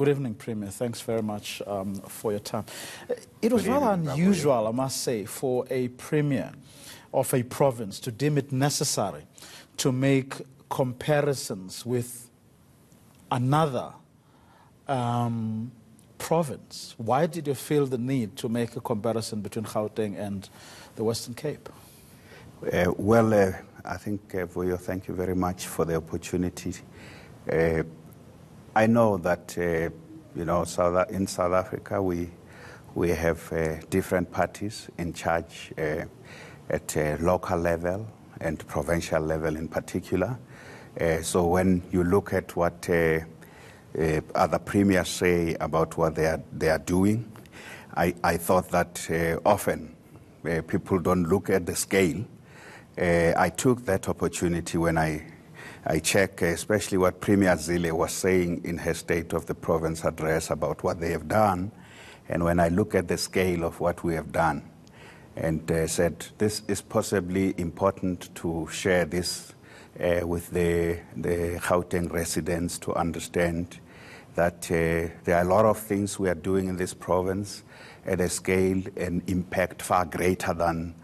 Good evening, Premier. Thanks very much um, for your time. It was rather unusual, I must say, for a Premier of a province to deem it necessary to make comparisons with another um, province. Why did you feel the need to make a comparison between Gauteng and the Western Cape? Uh, well, uh, I think, uh, Vuyo, thank you very much for the opportunity. Uh, I know that, uh, you know, South, in South Africa, we, we have uh, different parties in charge uh, at local level and provincial level in particular. So when you look at what other premiers say about what they are, they are doing, I, I thought that often people don't look at the scale. I took that opportunity when I, I check, especially what Premier Zille was saying in her State of the Province address about what they have done, and when I look at the scale of what we have done, and uh, said this is possibly important to share this uh, with the, the Gauteng residents to understand that uh, there are a lot of things we are doing in this province at a scale and impact far greater than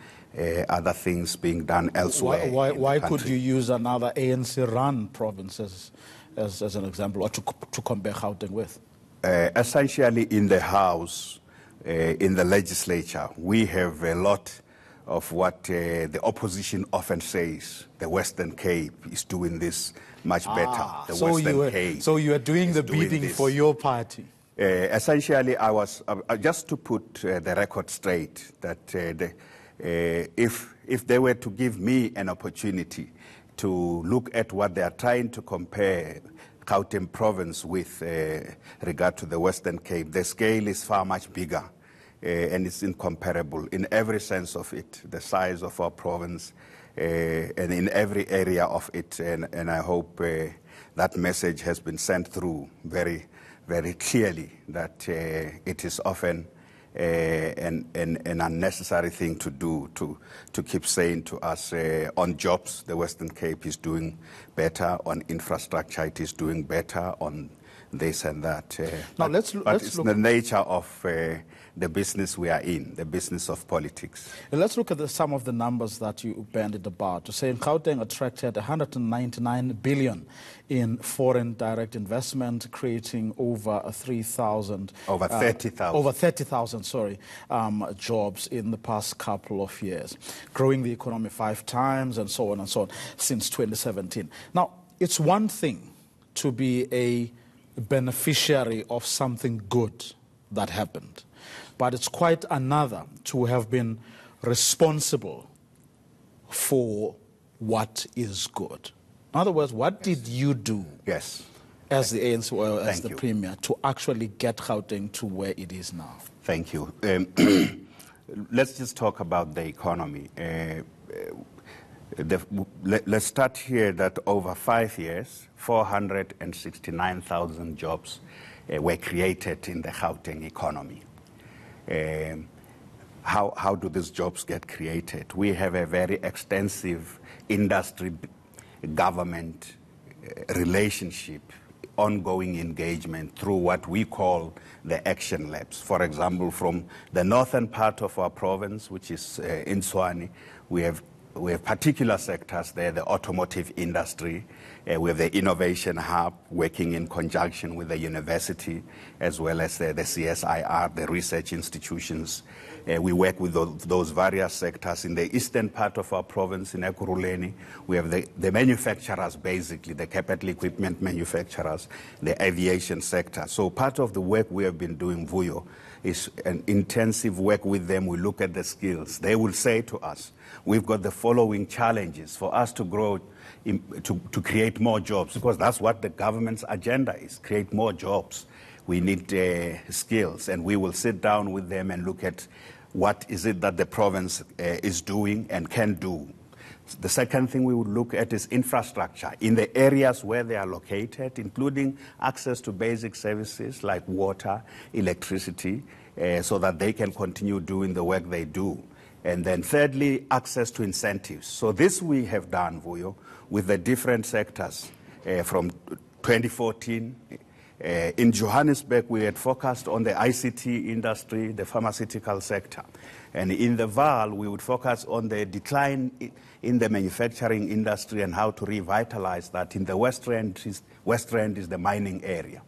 other things being done elsewhere. Why, why, why could you use another ANC run province as, as, as an example or to, to compare Gauteng with? Uh, essentially, in the House, uh, in the legislature, we have a lot of what uh, the opposition often says. The Western Cape is doing this much better. the Ah, so, Western you were, Cape. so you are doing the doing bidding this. for your party. Uh, essentially, I was uh, uh, just to put uh, the record straight that uh, the, uh, if if they were to give me an opportunity to look at what they are trying to compare Gauteng province with uh, regard to the Western Cape, the scale is far much bigger. Uh, and it's incomparable in every sense of it, the size of our province, uh, and in every area of it. And, and I hope uh, that message has been sent through very, very clearly that uh, it is often uh, an, an, an unnecessary thing to do to, to keep saying to us uh, on jobs, the Western Cape is doing better, on infrastructure, it is doing better, on this and that. Uh, Now, but, let's loo- but let's it's look- the nature of uh, the business we are in, the business of politics. And let's look at the, some of the numbers that you bandied about. To say Gauteng attracted 199 billion in foreign direct investment, creating over 3,000, Over 30,000. over 30,000, sorry, um, jobs in the past couple of years, growing the economy five times and so on and so on since 2017. Now, it's one thing to be a beneficiary of something good that happened, but it's quite another to have been responsible for what is good. In other words, what did you do Yes. as the ANC or as Thank the you. premier to actually get Gauteng to where it is now? Thank you. Um, let's just talk about the economy. Uh, the, let, us start here that over five years, 469,000 jobs uh, were created in the Gauteng economy. Um, how, how do these jobs get created? We have a very extensive industry government uh, relationship, ongoing engagement through what we call the action labs. For example, from the northern part of our province, which is uh, in Tshwane, we have we have particular sectors there, the automotive industry, uh, we have the innovation hub working in conjunction with the university, as well as the CSIR, the research institutions. Uh, we work with those, those various sectors. In the eastern part of our province, in Ekurhuleni, we have the, the manufacturers, basically, the capital equipment manufacturers, the aviation sector. So part of the work we have been doing, Vuyo, is an intensive work with them. We look at the skills. They will say to us, we've got the following challenges for us to grow, to, to create more jobs, because that's what the government's agenda is, create more jobs. We need uh, skills, and we will sit down with them and look at what is it that the province uh, is doing and can do. The second thing we would look at is infrastructure in the areas where they are located, including access to basic services like water, electricity, uh, so that they can continue doing the work they do. And then thirdly, access to incentives. So this we have done, Vuyo, with the different sectors uh, from 2014 Uh, in Johannesburg, we had focused on the ICT industry, the pharmaceutical sector. And in the Vaal, we would focus on the decline in the manufacturing industry and how to revitalize that. In the West Rand is, West Rand is the mining area.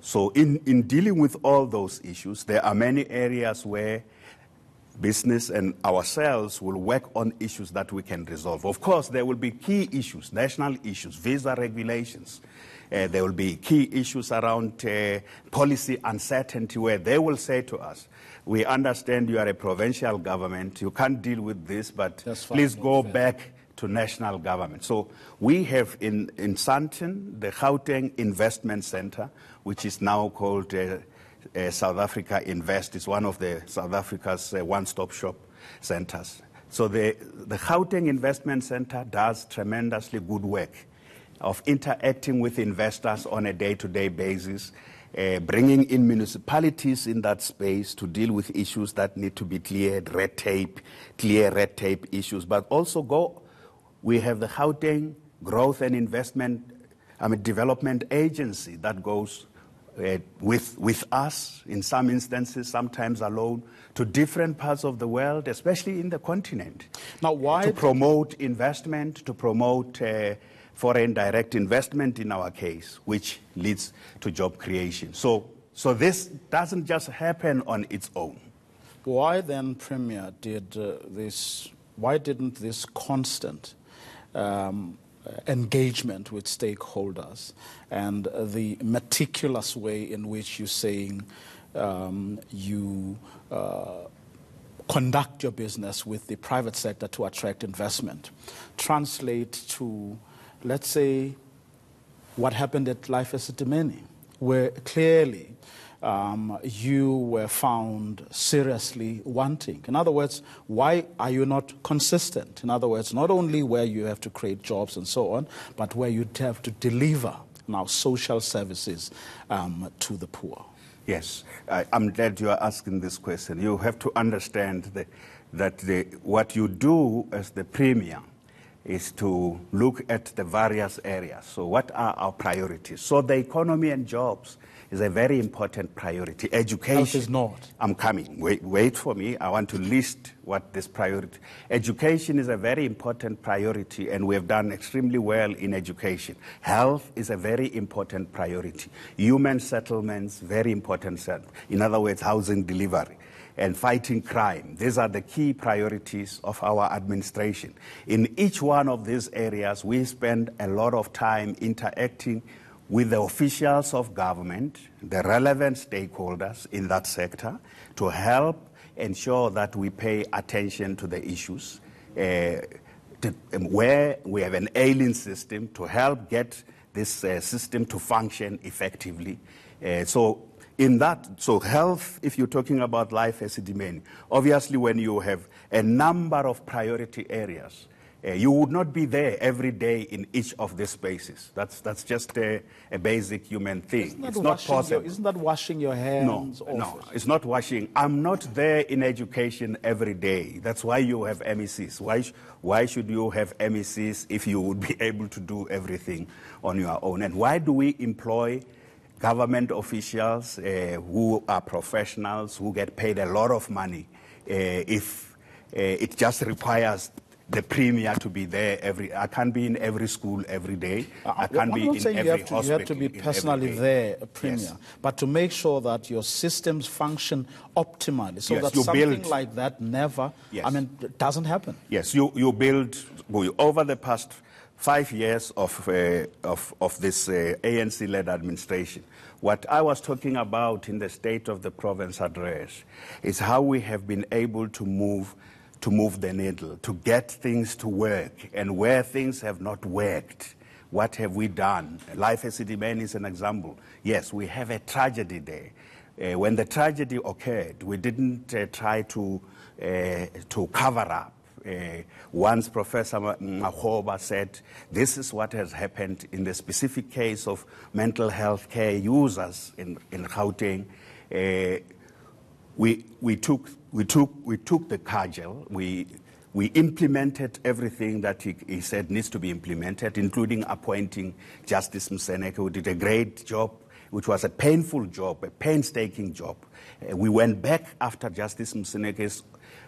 So in, in dealing with all those issues, there are many areas where business and ourselves will work on issues that we can resolve. Of course, there will be key issues, national issues, visa regulations. Uh, there will be key issues around uh, policy uncertainty where they will say to us, we understand you are a provincial government, you can't deal with this, but please go back to national government. So we have in, in Sandton the Gauteng Investment Center, which is now called uh, uh, South Africa Invest is one of the South Africa's uh, one-stop shop centers. So the, the Gauteng Investment Center does tremendously good work of interacting with investors on a day-to-day basis, uh, bringing in municipalities in that space to deal with issues that need to be cleared, red tape, clear red tape issues, but also go, we have the Gauteng Growth and Investment I mean, Development Agency that goes uh, with, with us, in some instances, sometimes alone, to different parts of the world, especially in the continent. Now, why? To promote investment, to promote uh, foreign direct investment in our case, which leads to job creation. So, so this doesn't just happen on its own. Why then, Premier, did uh, this, why didn't this constant um, engagement with stakeholders and the meticulous way in which you're saying um, you uh, conduct your business with the private sector to attract investment translate to, let's say, what happened at Life Esidimeni, where clearly um, you were found seriously wanting. In other words, why are you not consistent? In other words, not only where you have to create jobs and so on, but where you have to deliver now social services um, to the poor. Yes, I, am glad you are asking this question. You have to understand that, that the, what you do as the premier is to look at the various areas. So, what are our priorities? So, the economy and jobs is a very important priority. Education Health is not. I'm coming. Wait, wait for me. I want to list what this priority. Education is a very important priority, and we have done extremely well in education. Health is a very important priority. Human settlements, very important. In other words, housing delivery and fighting crime. These are the key priorities of our administration. In each one of these areas, we spend a lot of time interacting with the officials of government, the relevant stakeholders in that sector, to help ensure that we pay attention to the issues. Uh, to, um, where we have an ailing system to help get this uh, system to function effectively. Uh, so in that, so health, if you're talking about Life Esidimeni, obviously when you have a number of priority areas, uh, you would not be there every day in each of these spaces. That's, that's just a, a basic human thing. It's not possible. Your, isn't that washing your hands? No, no, it's not washing. I'm not there in education every day. That's why you have MECs. Why, why should you have MECs if you would be able to do everything on your own? And why do we employ government officials uh, who are professionals who get paid a lot of money uh, if uh, it just requires the premier to be there every. I can't be in every school every day. Uh, I can't I'm be in every you have to, hospital. You have to be personally there, premier, yes. but to make sure that your systems function optimally, so yes, that something build, like that never. Yes. I mean, doesn't happen. Yes, you you build over the past five years of, uh, of, of, this uh, ANC led administration. What I was talking about in the State of the Province address is how we have been able to move to move the needle, to get things to work, and where things have not worked, what have we done? Life Esidimeni is an example. Yes, we have a tragedy there. Uh, when the tragedy occurred, we didn't uh, try to, uh, to cover up. Uh, once Professor Makgoba said, this is what has happened in the specific case of mental health care users in, in Gauteng. We, we took we took, we took the cudgel, we, we implemented everything that he, he, said needs to be implemented, including appointing Justice Moseneke, who did a great job which was a painful job, a painstaking job. Uh, we went back after Justice Moseneke's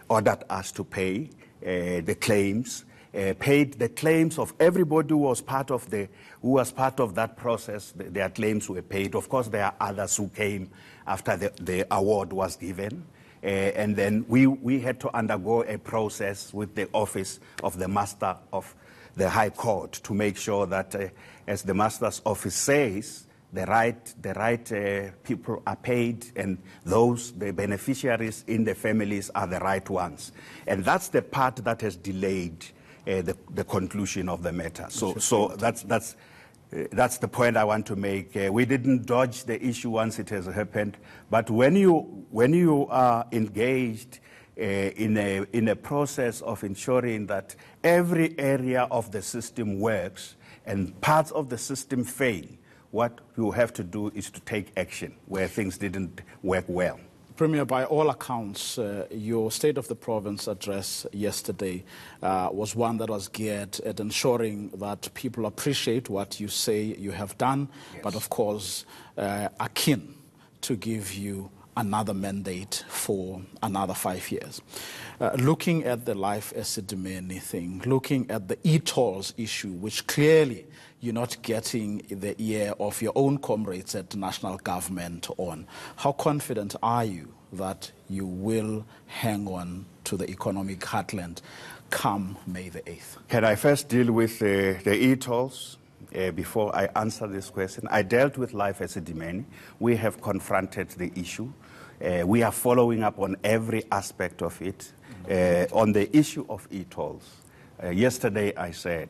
ordered us to pay uh, the claims. Uh, paid the claims of everybody who was part of the who was part of that process. Their claims were paid. Of course, there are others who came after the, the award was given. Uh, and then we, we had to undergo a process with the office of the master of the High Court to make sure that, uh, as the master's office says, the right, the right uh, people are paid, and those, the beneficiaries in the families, are the right ones. And that's the part that has delayed the, the conclusion of the matter. So, so that's, that's, uh, that's the point I want to make. Uh, we didn't dodge the issue once it has happened, but when you, when you are engaged uh, in, a, in a process of ensuring that every area of the system works and parts of the system fail, what you have to do is to take action where things didn't work well. Premier, by all accounts, uh, your State of the Province address yesterday uh, was one that was geared at ensuring that people appreciate what you say you have done, yes. but of course uh, keen to give you another mandate for another five years. Uh, looking at the Life Esidimeni thing, looking at the e-tolls issue, which clearly you're not getting the ear of your own comrades at the national government on, how confident are you that you will hang on to the economic heartland come May the 8th? Can I first deal with the e-tolls? Uh, before I answer this question, I dealt with Life Esidimeni. We have confronted the issue. Uh, we are following up on every aspect of it. Uh, on the issue of e-tolls, uh, yesterday I said,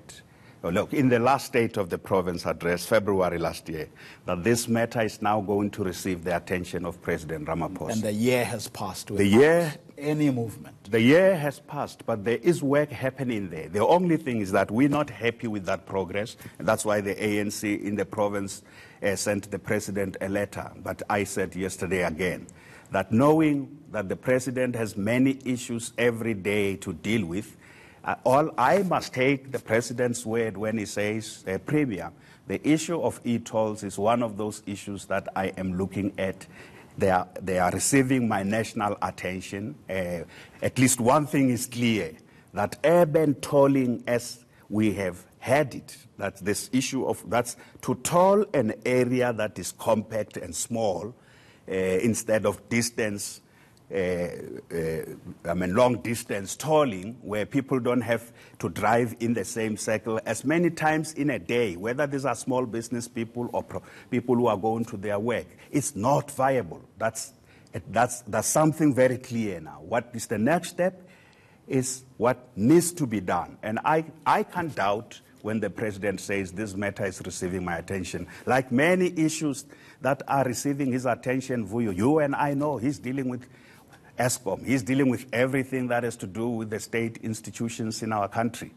look, in the last State of the Province address, February last year, that this matter is now going to receive the attention of President Ramaphosa. And the year has passed. The year, any movement. The year has passed, but there is work happening there. The only thing is that we're not happy with that progress. And that's why the ANC in the province uh, sent the president a letter. But I said yesterday again that knowing that the president has many issues every day to deal with, uh, all I must take the president's word when he says, uh, Premier, the issue of e-tolls is one of those issues that I am looking at. They are, they are receiving my national attention. Uh, at least one thing is clear, that urban tolling as we have had it, that this issue of, that's to toll an area that is compact and small, uh, instead of distance, I mean, long distance tolling, where people don't have to drive in the same circle as many times in a day, whether these are small business people or people who are going to their work. It's not viable. That's, that's, that's something very clear now. What is the next step is what needs to be done. And I, I can't doubt when the president says this matter is receiving my attention. Like many issues that are receiving his attention, Vuyo, you and I know he's dealing with Eskom. He's dealing with everything that has to do with the state institutions in our country.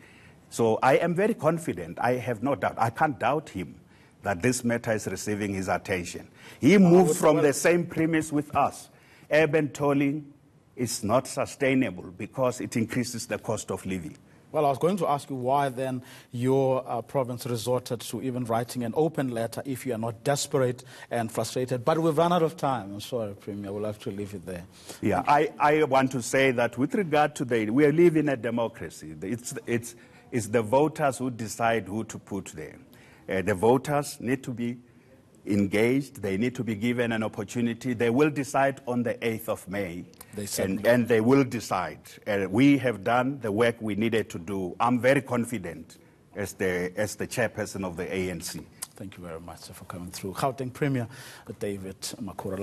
So I am very confident. I have no doubt. I can't doubt him that this matter is receiving his attention. He moved from the same premise with us. Urban tolling is not sustainable because it increases the cost of living. Well, I was going to ask you why then your uh, province resorted to even writing an open letter if you are not desperate and frustrated. But we've run out of time. I'm sorry, Premier. We'll have to leave it there. Yeah, I, I want to say that with regard to the, we live in a democracy. It's, it's, it's the voters who decide who to put there. Uh, the voters need to be engaged. They need to be given an opportunity. They will decide on the 8th of May. They and, and, they will decide. Uh, we have done the work we needed to do. I'm very confident as the, as the chairperson of the ANC. Thank you very much for coming through. Gauteng Premier David Makhura.